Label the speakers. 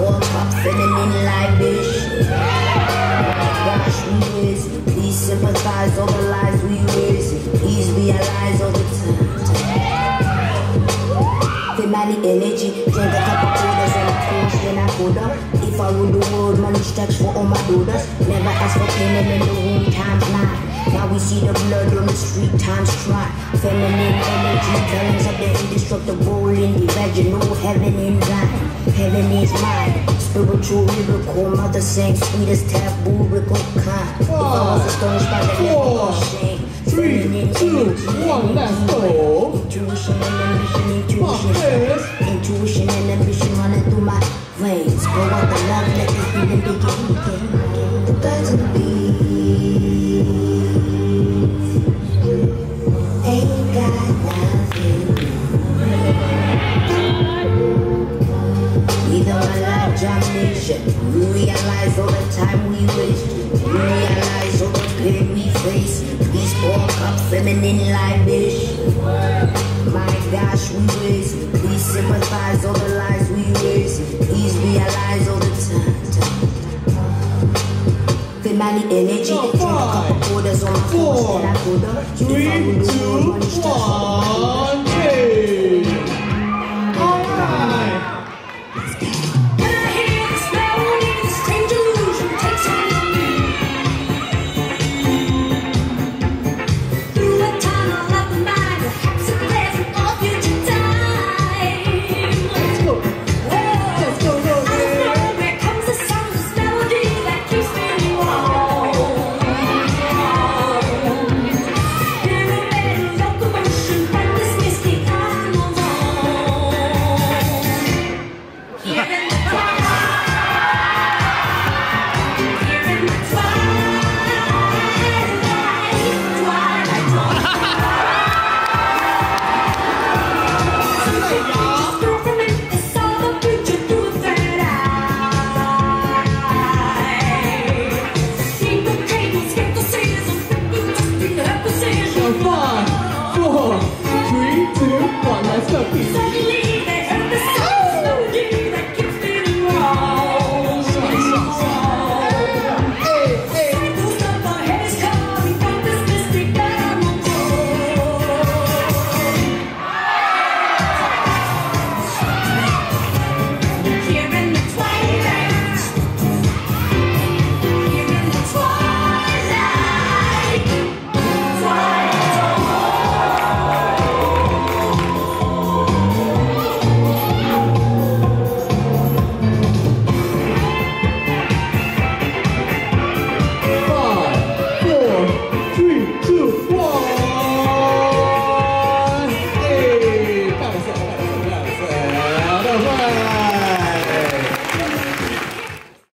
Speaker 1: Or pop feminine like bitch. shit. Gosh, we miss it. Please sympathize over the lies we risk. Please realize all the time. Feminine energy, drink a cup of waters and a finish, then I could up. If I rule the world, money stacks for all my daughters. Never ask for payment in the room, time's mine. Now we see the blood on the street, times try. Feminine energy, balance up the indestructible in the vaginal heaven in thine. Heaven is mine. Spiritual, lyrical, mother saying sweetest taboo, rickle kind. If I was astonished by the level of shame.
Speaker 2: Three, two, one, let's go.
Speaker 1: We realize all the time we waste. We realize all the pain we face. We spoke up feminine libation. My gosh, we waste. Please sympathize all the lies we raise. Please realize all the time. Family energy, drink a couple quarters on my phone, then I go down. If I
Speaker 2: Three,
Speaker 1: rule the world,
Speaker 2: two,
Speaker 1: money stacks for all my daughters.
Speaker 2: one. 一分。